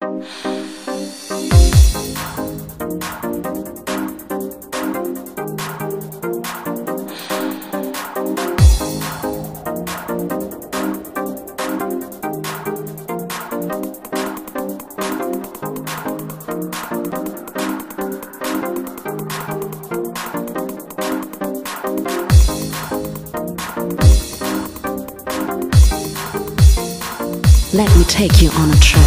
啊。Let me take you on a trip.